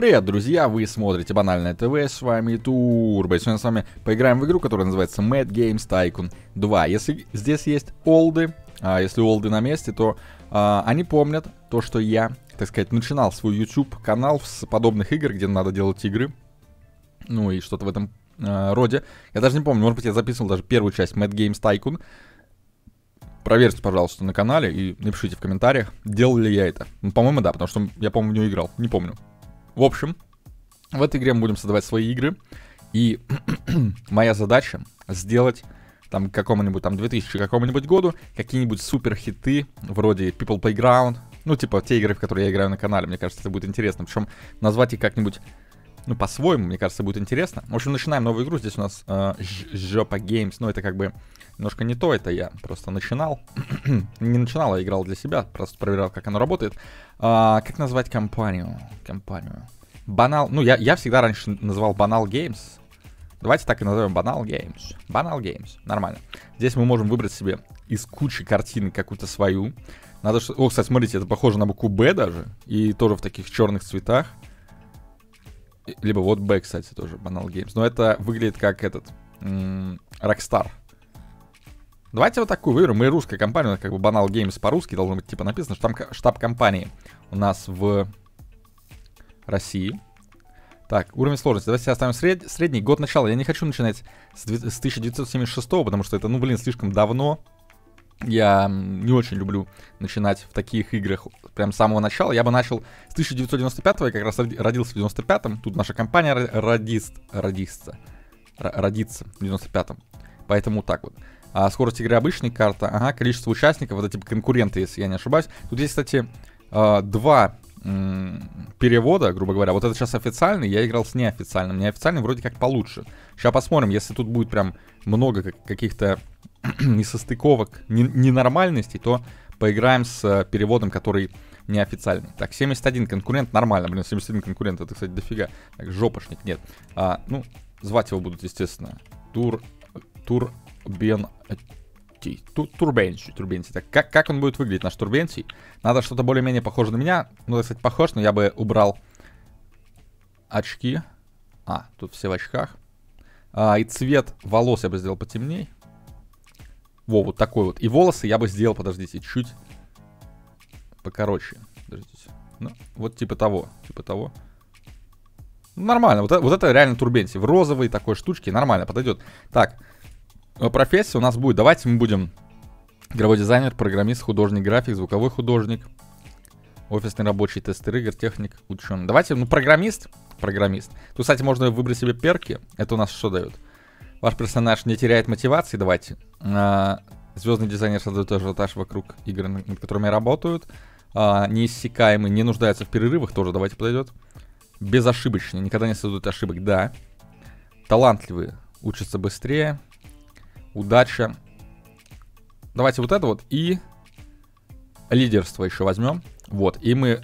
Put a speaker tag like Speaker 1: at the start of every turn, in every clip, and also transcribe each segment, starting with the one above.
Speaker 1: Привет, друзья, вы смотрите Банальное ТВ, с вами Турбо, и сегодня с вами поиграем в игру, которая называется Mad Games Tycoon 2. Если здесь есть олды, а если олды на месте, то а, они помнят то, что я, так сказать, начинал свой YouTube-канал с подобных игр, где надо делать игры, ну и что-то в этом а, роде. Я даже не помню, может быть, я записывал даже первую часть Mad Games Tycoon, Проверьте, пожалуйста, на канале и напишите в комментариях, делал ли я это. Ну, по-моему, да, потому что я, по-моему, в нее играл. Не помню. В общем, в этой игре мы будем создавать свои игры. И моя задача сделать там какому-нибудь там 2000 какому-нибудь году какие-нибудь супер хиты вроде People Playground. Ну, типа те игры, в которые я играю на канале. Мне кажется, это будет интересно. Причем назвать их как-нибудь ну, по-своему, мне кажется, будет интересно. В общем, начинаем новую игру. Здесь у нас э, Жопа Games. Ну, это как бы немножко не то, это я просто начинал. не начинал, а играл для себя, просто проверял, как оно работает. А, как назвать компанию? Компанию. Банал, ну, я, я всегда раньше называл Банал Games. Давайте так и назовем Банал Games. Банал Games, нормально. Здесь мы можем выбрать себе из кучи картин какую-то свою. Надо что... О, кстати, смотрите, это похоже на букву Б даже. И тоже в таких черных цветах. Либо вот Б, кстати, тоже Банал Games. Но это выглядит как этот... Rockstar. Давайте вот такую выберем. Мы русская компания, как бы Банал Games по-русски должно быть типа написано, там штаб компании у нас в России. Так, уровень сложности. Давайте оставим сред... средний. Год начала. Я не хочу начинать с, с 1976, потому что это, ну, блин, слишком давно. Я не очень люблю начинать в таких играх прям с самого начала. Я бы начал с 1995 я как раз родился в 95-м. Тут наша компания родится, родится, родится в 95-м. Поэтому так вот. А скорость игры обычной карта, ага, количество участников, это типа конкуренты, если я не ошибаюсь. Тут есть, кстати, а, два перевода, грубо говоря. Вот это сейчас официальный, я играл с неофициальным. Неофициальный вроде как получше. Сейчас посмотрим, если тут будет прям много каких-то несостыковок, ненормальностей, то поиграем с э, переводом, который неофициальный. Так, 71 конкурент, нормально, блин, 71 конкурент, это, кстати, дофига. Так, жопошник, нет. А, ну, звать его будут, естественно. Тур, Тур Бен Турбенси, Турбенси. Так, как, как он будет выглядеть, наш Турбенси? Надо что-то более-менее похоже на меня. Ну, кстати, похож, но я бы убрал очки. А, тут все в очках. А, и цвет волос я бы сделал потемней. Во, вот такой вот. И волосы я бы сделал, подождите, чуть покороче. Подождите. Ну, вот типа того, типа того. Нормально, вот, вот это реально турбенси. В розовой такой штучке нормально подойдет. Так, Э, профессия у нас будет. Давайте мы будем игровой дизайнер, программист, художник, график, звуковой художник, офисный рабочий, тестер игр, техник, ученый. Давайте, ну, программист, программист. Тут, кстати, можно выбрать себе перки. Это у нас что дает? Ваш персонаж не теряет мотивации, давайте. А, звездный дизайнер создает ажиотаж вокруг игр, над которыми работают. А, неиссякаемый, не нуждается в перерывах, тоже давайте подойдет. Безошибочный, никогда не создают ошибок, да. Талантливые, учатся быстрее удача. Давайте вот это вот и лидерство еще возьмем. Вот, и мы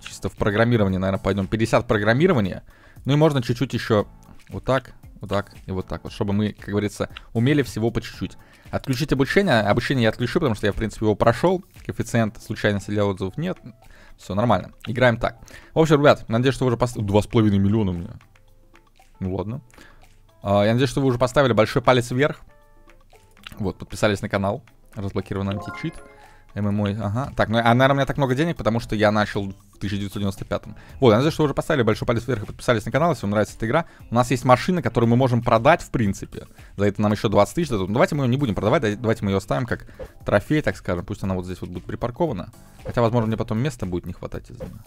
Speaker 1: чисто в программировании, наверное, пойдем. 50 программирования. Ну и можно чуть-чуть еще вот так, вот так и вот так вот, чтобы мы, как говорится, умели всего по чуть-чуть. Отключить обучение. Обучение я отключу, потому что я, в принципе, его прошел. Коэффициент случайности для отзывов нет. Все нормально. Играем так. В общем, ребят, надеюсь, что вы уже поставили... 2,5 миллиона у меня. Ну ладно. Uh, я надеюсь, что вы уже поставили большой палец вверх. Вот, подписались на канал. Разблокирован античит. ММО, ага. Так, ну, а, наверное, у меня так много денег, потому что я начал в 1995-м. Вот, я надеюсь, что вы уже поставили большой палец вверх и подписались на канал, если вам нравится эта игра. У нас есть машина, которую мы можем продать, в принципе. За это нам еще 20 тысяч дадут. Ну, давайте мы ее не будем продавать, давайте мы ее оставим как трофей, так скажем. Пусть она вот здесь вот будет припаркована. Хотя, возможно, мне потом места будет не хватать из-за нее.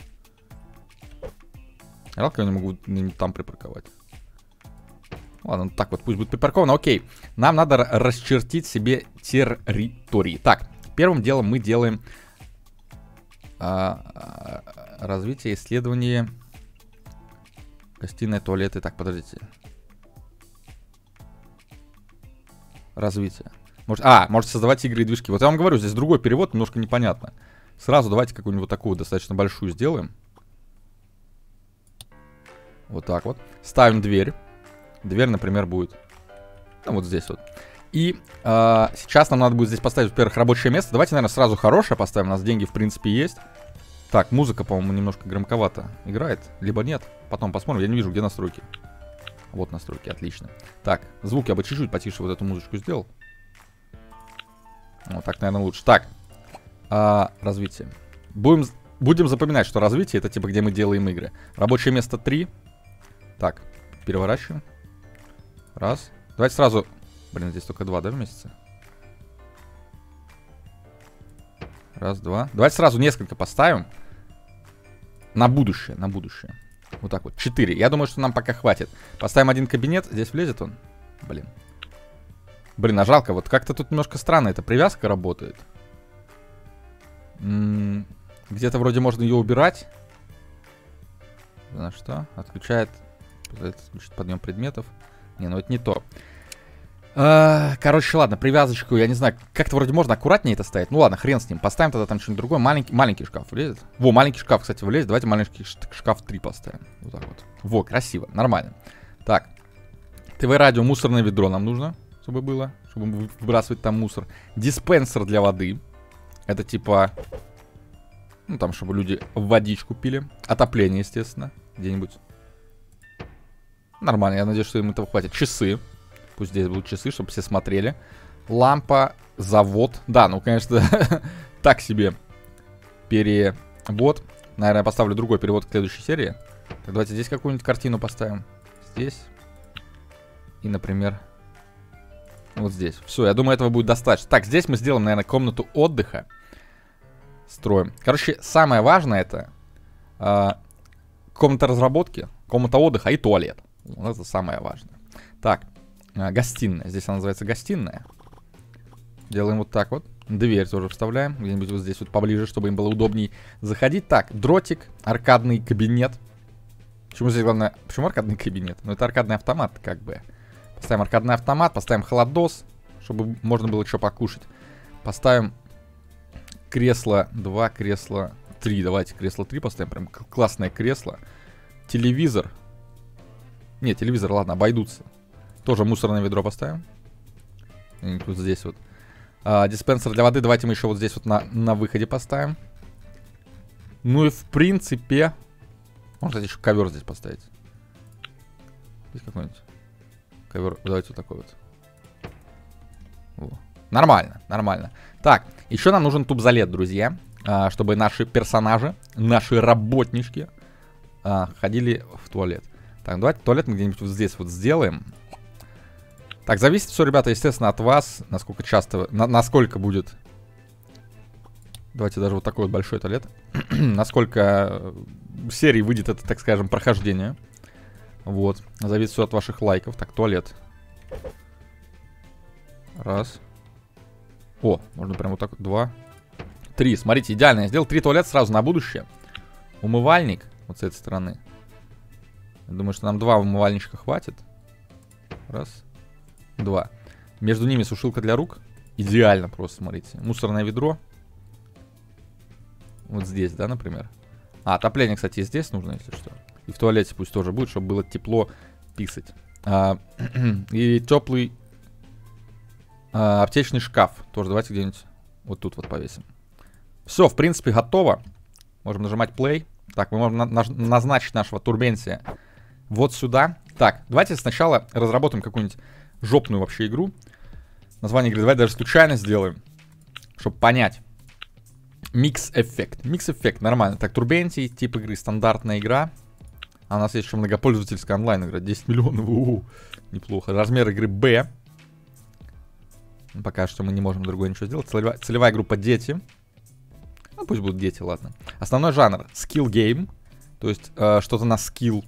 Speaker 1: Жалко, я не могу там припарковать. Ладно, так вот пусть будет припарковано. Окей, нам надо расчертить себе территории. Так, первым делом мы делаем а, развитие, исследование, гостиная, туалеты. Так, подождите. Развитие. Может, а, может создавать игры и движки. Вот я вам говорю, здесь другой перевод, немножко непонятно. Сразу давайте какую-нибудь такую достаточно большую сделаем. Вот так вот. Ставим дверь. Дверь, например, будет ну, вот здесь вот. И э, сейчас нам надо будет здесь поставить, во-первых, рабочее место. Давайте, наверное, сразу хорошее поставим. У нас деньги, в принципе, есть. Так, музыка, по-моему, немножко громковато играет. Либо нет. Потом посмотрим. Я не вижу, где настройки. Вот настройки, отлично. Так, звук я бы чуть-чуть потише вот эту музычку сделал. Вот так, наверное, лучше. Так, а, развитие. Будем, будем запоминать, что развитие это типа где мы делаем игры. Рабочее место 3. Так, переворачиваем. Раз. Давайте сразу... Блин, здесь только два, да, месяце? Раз, два. Давайте сразу несколько поставим. На будущее, на будущее. Вот так вот. Четыре. Я думаю, что нам пока хватит. Поставим один кабинет. Здесь влезет он? Блин. Блин, а жалко. Вот как-то тут немножко странно эта привязка работает. Где-то вроде можно ее убирать. На что? Отключает. Отключит подъем предметов. Не, ну это не то. А, короче, ладно, привязочку, я не знаю, как-то вроде можно аккуратнее это ставить. Ну ладно, хрен с ним. Поставим тогда там что-нибудь другое. Маленький, маленький шкаф влезет. Во, маленький шкаф, кстати, влезет. Давайте маленький шкаф 3 поставим. Вот так вот. Во, красиво, нормально. Так. ТВ-радио, мусорное ведро нам нужно, чтобы было. Чтобы выбрасывать там мусор. Диспенсер для воды. Это типа... Ну, там, чтобы люди водичку пили. Отопление, естественно. Где-нибудь. Нормально, я надеюсь, что им этого хватит. Часы. Пусть здесь будут часы, чтобы все смотрели. Лампа, завод. Да, ну, конечно, так себе перевод. Наверное, я поставлю другой перевод к следующей серии. Так, давайте здесь какую-нибудь картину поставим. Здесь. И, например, вот здесь. Все, я думаю, этого будет достаточно. Так, здесь мы сделаем, наверное, комнату отдыха. Строим. Короче, самое важное это э, комната разработки, комната отдыха и туалет. Вот это самое важное. Так, а, гостиная. Здесь она называется гостиная. Делаем вот так вот. Дверь тоже вставляем. Где-нибудь вот здесь вот поближе, чтобы им было удобней заходить. Так, дротик, аркадный кабинет. Почему здесь главное... Почему аркадный кабинет? Ну, это аркадный автомат, как бы. Поставим аркадный автомат, поставим холодос, чтобы можно было что покушать. Поставим кресло 2, кресло 3. Давайте кресло 3 поставим. Прям классное кресло. Телевизор. Не, телевизор, ладно, обойдутся. Тоже мусорное ведро поставим. Вот здесь вот. А, диспенсер для воды давайте мы еще вот здесь вот на, на выходе поставим. Ну и в принципе... Можно, кстати, еще ковер здесь поставить. Здесь какой-нибудь ковер. Давайте вот такой вот. О. Нормально, нормально. Так, еще нам нужен тубзалет, друзья. А, чтобы наши персонажи, наши работнички а, ходили в туалет. Так, давайте туалет мы где-нибудь вот здесь вот сделаем. Так, зависит все, ребята, естественно, от вас, насколько часто, на, насколько будет... Давайте даже вот такой вот большой туалет. насколько серии выйдет это, так скажем, прохождение. Вот. Зависит все от ваших лайков. Так, туалет. Раз. О, можно прям вот так. Два. Три. Смотрите, идеально. Я сделал три туалета сразу на будущее. Умывальник. Вот с этой стороны. Я думаю, что нам два умывальничка хватит. Раз. Два. Между ними сушилка для рук. Идеально просто, смотрите. Мусорное ведро. Вот здесь, да, например. А, отопление, кстати, здесь нужно, если что. И в туалете пусть тоже будет, чтобы было тепло писать. А, и теплый а, аптечный шкаф. Тоже давайте где-нибудь вот тут вот повесим. Все, в принципе, готово. Можем нажимать play. Так, мы можем на на назначить нашего Турбенти вот сюда. Так, давайте сначала разработаем какую-нибудь жопную вообще игру. Название игры давай даже случайно сделаем, чтобы понять. Mix Effect. Mix Effect, нормально. Так, Турбенти, тип игры, стандартная игра. А у нас есть еще многопользовательская онлайн игра. 10 миллионов, у неплохо. Размер игры B. Пока что мы не можем другое ничего сделать. Целевая, целевая группа дети. Ну, пусть будут дети, ладно. Основной жанр skill game. То есть э, что-то на скилл.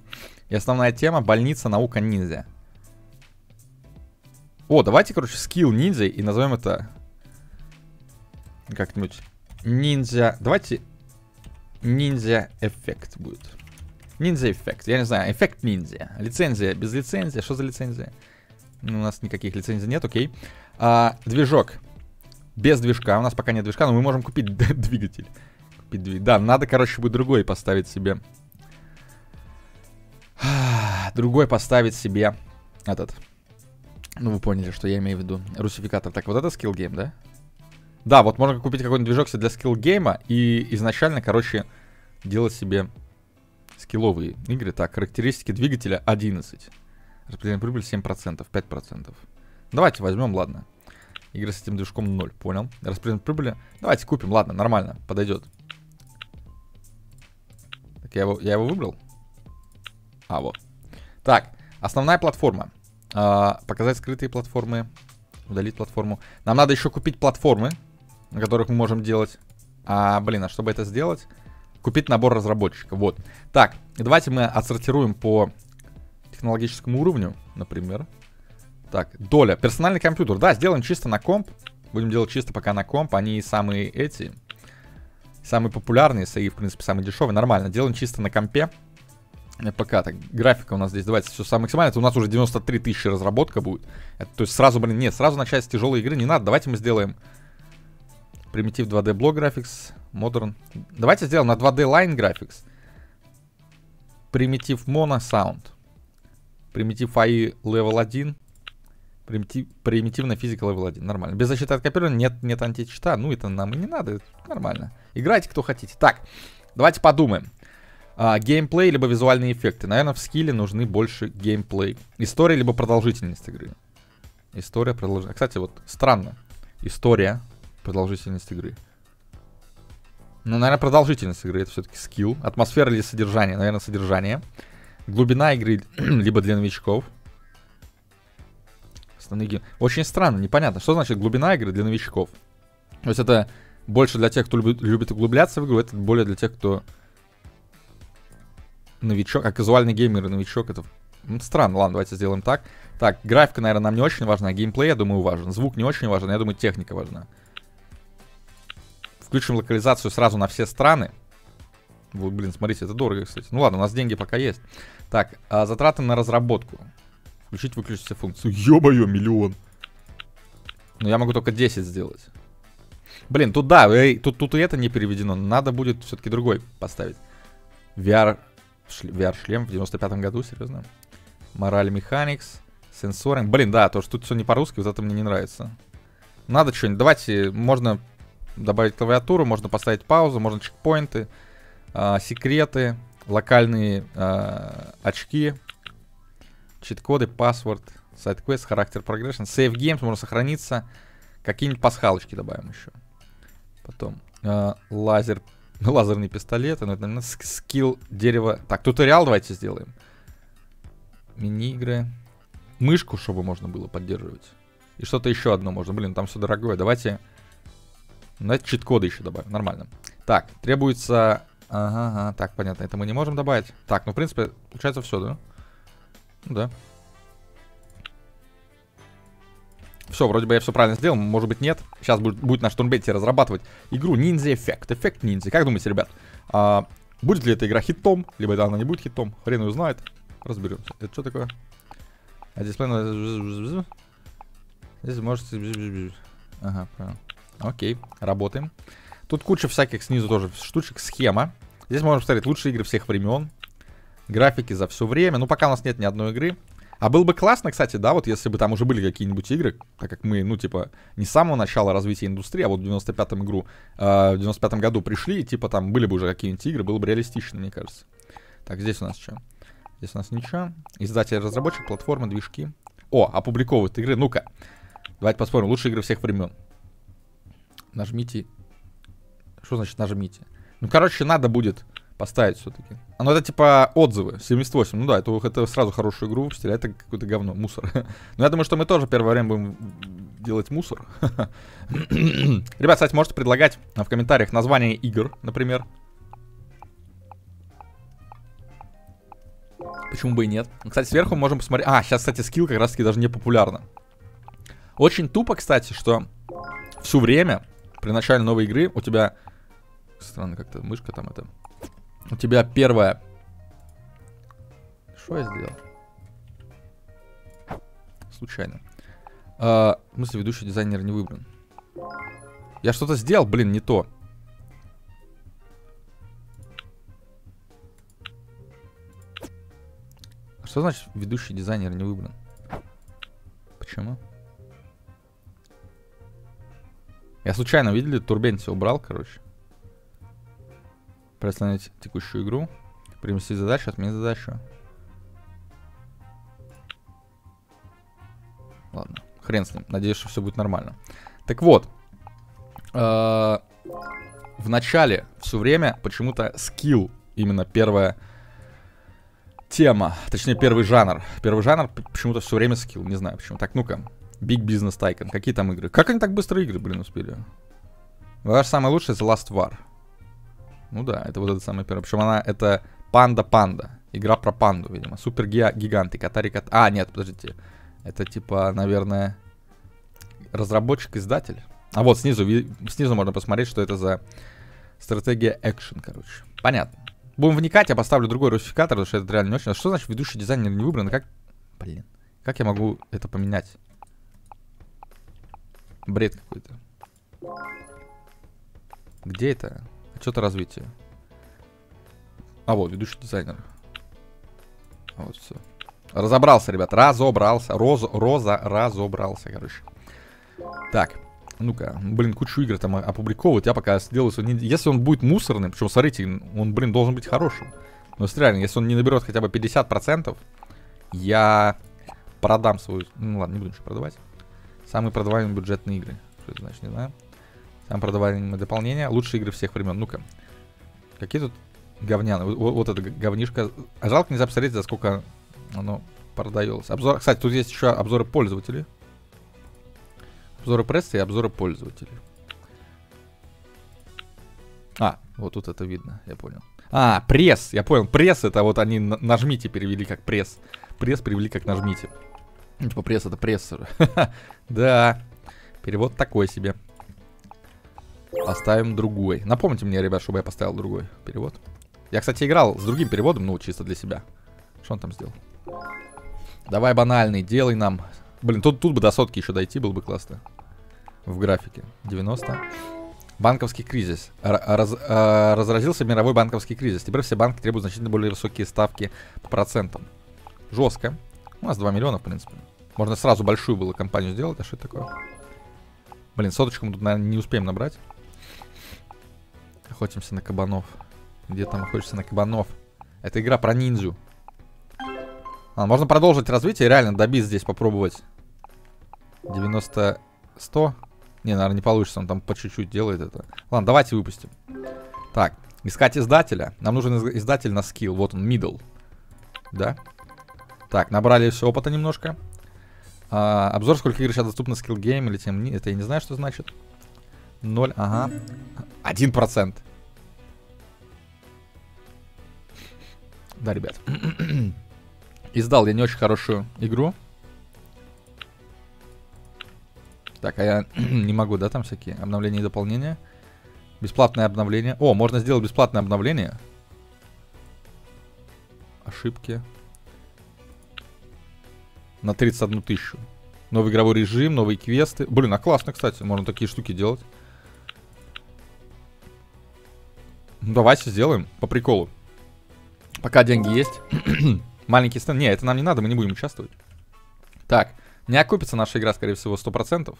Speaker 1: И основная тема больница, наука, ниндзя. О, давайте, короче, скилл ниндзя и назовем это как-нибудь ниндзя. Давайте ниндзя эффект будет. Ниндзя эффект. Я не знаю, эффект ниндзя. Лицензия без лицензии. Что за лицензия? Ну, у нас никаких лицензий нет, окей. А, движок. Без движка. У нас пока нет движка, но мы можем купить двигатель. Купить двигатель. Да, надо, короче, будет другой поставить себе. Другой поставить себе этот ну, вы поняли, что я имею в виду. Русификатор. Так, вот это skill game, да? Да, вот можно купить какой-нибудь движок для skill game а и изначально, короче, делать себе скилловые игры. Так, характеристики двигателя 11. Распределение прибыли 7%, 5%. Давайте возьмем, ладно. Игры с этим движком 0, понял. Распределение прибыли. Давайте купим, ладно, нормально, подойдет. Так, я его, я его выбрал? А, вот. Так, основная платформа. А, показать скрытые платформы. Удалить платформу. Нам надо еще купить платформы, на которых мы можем делать. А, блин, а чтобы это сделать, купить набор разработчика. Вот. Так, давайте мы отсортируем по технологическому уровню, например. Так, доля. Персональный компьютер. Да, сделаем чисто на комп. Будем делать чисто пока на комп. Они самые эти. Самые популярные, и, в принципе, самые дешевые. Нормально. Делаем чисто на компе. ПК. Так, графика у нас здесь, давайте все самое максимальное. Это у нас уже 93 тысячи разработка будет. Это, то есть сразу, блин, нет, сразу начать с тяжелой игры не надо. Давайте мы сделаем примитив 2D Block Graphics, Modern. Давайте сделаем на 2D Line Graphics. Примитив Mono Sound. Примитив AI Level 1. Примитив, примитивная физика level 1. Нормально. Без защиты от копирования нет, нет античита. Ну, это нам и не надо. нормально. Играйте, кто хотите. Так, давайте подумаем. А, геймплей либо визуальные эффекты. Наверное, в скилле нужны больше геймплей. История либо продолжительность игры. История, продолжительность. Кстати, вот странно. История, продолжительность игры. Ну, наверное, продолжительность игры это все-таки скилл. Атмосфера или содержание? Наверное, содержание. Глубина игры либо для новичков. Основные Очень странно, непонятно. Что значит глубина игры для новичков? То есть это больше для тех, кто любит, любит углубляться в игру, это более для тех, кто новичок, а казуальный геймер и новичок, это странно. Ладно, давайте сделаем так. Так, графика, наверное, нам не очень важна, геймплей, я думаю, важен. Звук не очень важен, я думаю, техника важна. Включим локализацию сразу на все страны. Вот, блин, смотрите, это дорого, кстати. Ну ладно, у нас деньги пока есть. Так, а затраты на разработку. Включить, выключить все функции. Ё-моё, миллион. Ну, я могу только 10 сделать. Блин, тут да, эй, тут, тут и это не переведено. Надо будет все-таки другой поставить. VR, VR-шлем в 95-м году, серьезно. Мораль Mechanics, сенсоринг. Блин, да, то, что тут все не по-русски, вот это мне не нравится. Надо что-нибудь. Давайте, можно добавить клавиатуру, можно поставить паузу, можно чекпоинты, э, секреты, локальные э, очки, чит-коды, паспорт, сайт-квест, характер прогрессион, save games, можно сохраниться, какие-нибудь пасхалочки добавим еще. Потом э, лазер, лазерный пистолет, ну, это, наверное, скилл дерева. Так, туториал давайте сделаем. Мини-игры. Мышку, чтобы можно было поддерживать. И что-то еще одно можно. Блин, там все дорогое. Давайте Давайте чит-коды еще добавим. Нормально. Так, требуется... Ага, ага, так, понятно. Это мы не можем добавить. Так, ну, в принципе, получается все, да? Ну, да. Все, вроде бы я все правильно сделал, может быть нет. Сейчас будет, будет на штурмбете разрабатывать игру Ниндзя Эффект. Эффект ниндзя. Как думаете, ребят? А, будет ли эта игра хитом, либо это она не будет хитом? Хрен ее знает. Разберемся. Это что такое? А дисплей... Здесь можете... Ага, правильно. Окей, работаем. Тут куча всяких снизу тоже штучек, схема. Здесь можно посмотреть лучшие игры всех времен. Графики за все время. Ну, пока у нас нет ни одной игры. А было бы классно, кстати, да, вот если бы там уже были какие-нибудь игры, так как мы, ну, типа, не с самого начала развития индустрии, а вот в 95-м игру, э, в 95-м году пришли, и, типа, там были бы уже какие-нибудь игры, было бы реалистично, мне кажется. Так, здесь у нас что? Здесь у нас ничего. Издатель, разработчик, платформа, движки. О, опубликовывают игры. Ну-ка, давайте посмотрим. Лучшие игры всех времен. Нажмите. Что значит нажмите? Ну, короче, надо будет поставить все-таки. А, ну, это типа отзывы. 78. Ну да, это, это сразу хорошую игру выпустили, а это какое-то говно, мусор. Но я думаю, что мы тоже первое время будем делать мусор. Ребят, кстати, можете предлагать в комментариях название игр, например. Почему бы и нет? Кстати, сверху можем посмотреть... А, сейчас, кстати, скилл как раз-таки даже не популярна. Очень тупо, кстати, что все время при начале новой игры у тебя... Странно, как-то мышка там это... У тебя первая... Что я сделал? Случайно. А, в смысле, ведущий дизайнер не выбран. Я что-то сделал, блин, не то. Что значит ведущий дизайнер не выбран? Почему? Я случайно, видели, турбенти убрал, короче. Представить текущую игру. Примести задачу, отменить задачу. Ладно, хрен с ним. Надеюсь, что все будет нормально. Так вот. Э, в начале все время почему-то скилл, именно первая тема, точнее первый жанр. Первый жанр почему-то все время скилл, не знаю почему. Так, ну-ка. Big Business Tycoon. Какие там игры? Как они так быстро игры, блин, успели? Ваш самый лучший The Last War. Ну да, это вот этот самый первый. Причем она, это Панда-Панда. Игра про панду, видимо. Супер гиганты, Катари Кат... А, нет, подождите. Это типа, наверное, разработчик-издатель. А вот снизу, снизу можно посмотреть, что это за стратегия экшен, короче. Понятно. Будем вникать, я поставлю другой русификатор, потому что это реально не очень. А что значит ведущий дизайнер не выбран? Как, блин, как я могу это поменять? Бред какой-то. Где это? Что-то развитие. А вот, ведущий дизайнер. Вот все. Разобрался, ребят, разобрался. Роза, Роза разобрался, короче. Так, ну-ка, блин, кучу игр там опубликовывают. Я пока сделаю... Если он будет мусорным, причем, смотрите, он, блин, должен быть хорошим. Но если реально, если он не наберет хотя бы 50%, я продам свою... Ну ладно, не буду ничего продавать. Самые продаваемые бюджетные игры. Что это значит, не знаю. Самые продаваемые дополнения. Лучшие игры всех времен. Ну-ка. Какие тут говняны. Вот, вот это говнишко. А жалко нельзя посмотреть, за сколько оно продается. Обзор... Кстати, тут есть еще обзоры пользователей. Обзоры прессы и обзоры пользователей. А, вот тут это видно, я понял. А, пресс, я понял. Пресс это вот они нажмите перевели как пресс. Пресс перевели как нажмите. Ну, типа пресс это прессор. да, перевод такой себе. Поставим другой. Напомните мне, ребят, чтобы я поставил другой перевод. Я, кстати, играл с другим переводом, ну, чисто для себя. Что он там сделал? Давай банальный, делай нам Блин, тут, тут бы до сотки еще дойти было бы классно. В графике. 90. Банковский кризис. Раз, а, разразился мировой банковский кризис. Теперь все банки требуют значительно более высокие ставки по процентам. Жестко. У нас 2 миллиона, в принципе. Можно сразу большую было компанию сделать. А что это такое? Блин, соточку мы тут, наверное, не успеем набрать. Охотимся на кабанов. Где там охотишься на кабанов? Это игра про ниндзю. А, можно продолжить развитие, реально добить здесь попробовать 90... 100? Не, наверное, не получится, он там по чуть-чуть делает это. Ладно, давайте выпустим. Так, искать издателя. Нам нужен издатель на скилл. Вот он, middle. Да? Так, набрали все опыта немножко. А, обзор, сколько игр сейчас доступно скилл гейм или тем... Это я не знаю, что значит. 0, ага. 1%. Да, ребят. Издал я не очень хорошую игру. Так, а я не могу, да, там всякие обновления и дополнения. Бесплатное обновление. О, можно сделать бесплатное обновление. Ошибки. На 31 тысячу. Новый игровой режим, новые квесты. Блин, а классно, кстати. Можно такие штуки делать. Ну, давайте сделаем. По приколу. Пока деньги есть. Маленький стенд. Не, это нам не надо, мы не будем участвовать. Так. Не окупится наша игра, скорее всего, 100%.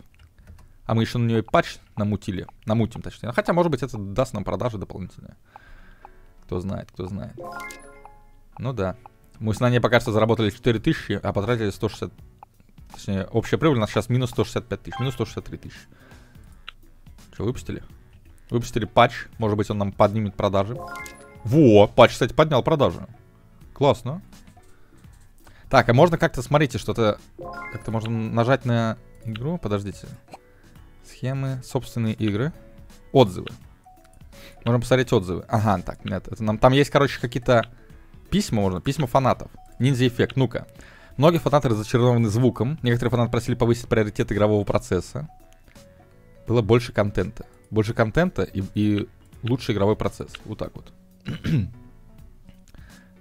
Speaker 1: А мы еще на нее патч намутили. Намутим, точнее. Хотя, может быть, это даст нам продажи дополнительные. Кто знает, кто знает. Ну да. Мы с ней пока что заработали 4000, а потратили 160... Точнее, общая прибыль у нас сейчас минус 165 тысяч. Минус 163 тысячи. Что, выпустили? Выпустили патч. Может быть, он нам поднимет продажи. Во, патч, кстати, поднял продажи. Классно. Так, а можно как-то, смотрите, что-то... Как-то можно нажать на игру. Подождите. Схемы, собственные игры. Отзывы. Можно посмотреть отзывы. Ага, так, нет. Это нам, там есть, короче, какие-то письма можно. Письма фанатов. Ниндзя эффект. Ну-ка. Многие фанаты разочарованы звуком. Некоторые фанаты просили повысить приоритет игрового процесса. Было больше контента. Больше контента и, и лучший игровой процесс. Вот так вот.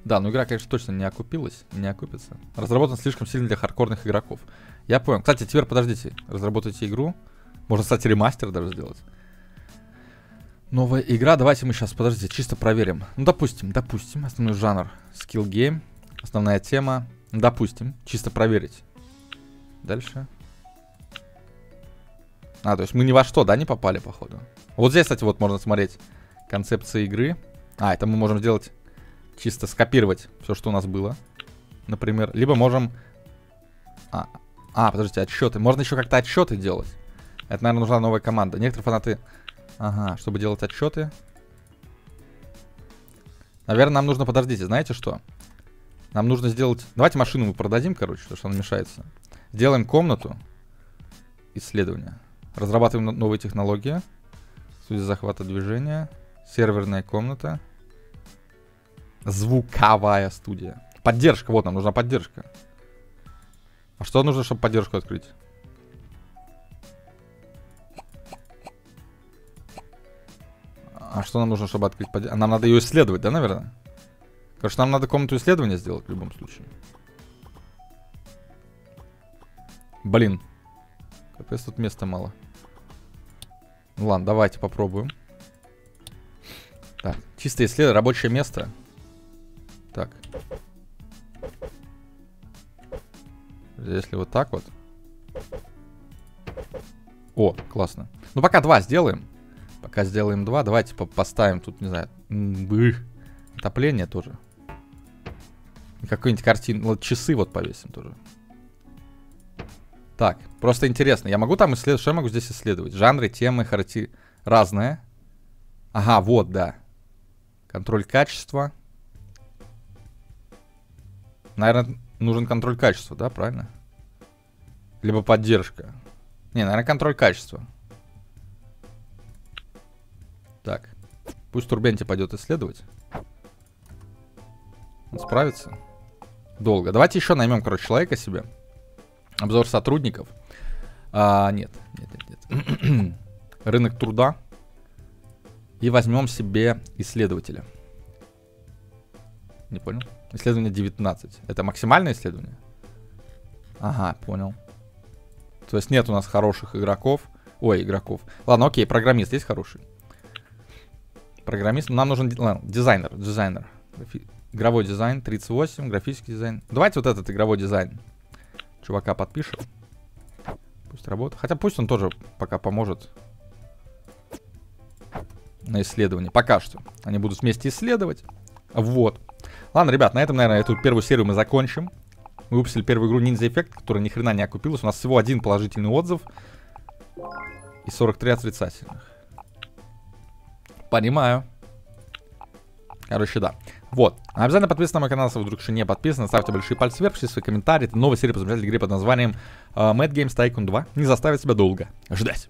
Speaker 1: Да, но игра, конечно, точно не окупилась, не окупится. Разработан слишком сильно для хардкорных игроков. Я понял. Кстати, теперь подождите, разработайте игру. Можно, кстати, ремастер даже сделать. Новая игра. Давайте мы сейчас, подождите, чисто проверим. Ну, допустим, допустим, основной жанр skill game, основная тема. Допустим, чисто проверить. Дальше. А, то есть мы ни во что, да, не попали, походу. Вот здесь, кстати, вот можно смотреть концепция игры. А, это мы можем сделать чисто скопировать все, что у нас было. Например. Либо можем... А, а подождите, отсчеты. Можно еще как-то отсчеты делать. Это, наверное, нужна новая команда. Некоторые фанаты... Ага, чтобы делать отчеты. Наверное, нам нужно... Подождите, знаете что? Нам нужно сделать... Давайте машину мы продадим, короче, потому что она мешается. Сделаем комнату исследования. Разрабатываем новые технологии. Студия захвата движения. Серверная комната. Звуковая студия. Поддержка, вот нам нужна поддержка. А что нужно, чтобы поддержку открыть? А что нам нужно, чтобы открыть поддержку? Нам надо ее исследовать, да, наверное? Короче, нам надо комнату исследования сделать в любом случае. Блин. Капец, тут места мало. Ну ладно, давайте попробуем. Так, чисто исследование, рабочее место. Так. Если вот так вот. О, классно. Ну, пока два сделаем. Пока сделаем два. Давайте по поставим тут, не знаю, отопление тоже. Какую-нибудь картину. Часы вот повесим тоже. Так, просто интересно. Я могу там исследовать? Что я могу здесь исследовать? Жанры, темы, характеры. Разные. Ага, вот, да. Контроль качества. Наверное, нужен контроль качества, да, правильно? Либо поддержка. Не, наверное, контроль качества. Так. Пусть Турбенти пойдет исследовать. Он справится. Долго. Давайте еще наймем, короче, человека себе. Обзор сотрудников. А, нет, нет, нет, нет. Рынок труда. И возьмем себе исследователя. Не понял? Исследование 19. Это максимальное исследование? Ага, понял. То есть нет у нас хороших игроков. Ой, игроков. Ладно, окей, программист есть хороший. Программист. Нам нужен дизайнер. Дизайнер. Игровой дизайн 38, графический дизайн. Давайте вот этот игровой дизайн. Чувака подпишем. Пусть работает. Хотя пусть он тоже пока поможет на исследование. Пока что. Они будут вместе исследовать. Вот. Ладно, ребят, на этом, наверное, эту первую серию мы закончим. Мы выпустили первую игру Ninja Effect, которая ни хрена не окупилась. У нас всего один положительный отзыв. И 43 отрицательных. Понимаю. Короче, да. Вот. Обязательно подписывайтесь на мой канал, если вы вдруг еще не подписаны. Ставьте большие пальцы вверх, пишите свои комментарии. Это новая серия по замечательной игре под названием uh, Mad Games Tycoon 2. Не заставит себя долго ждать.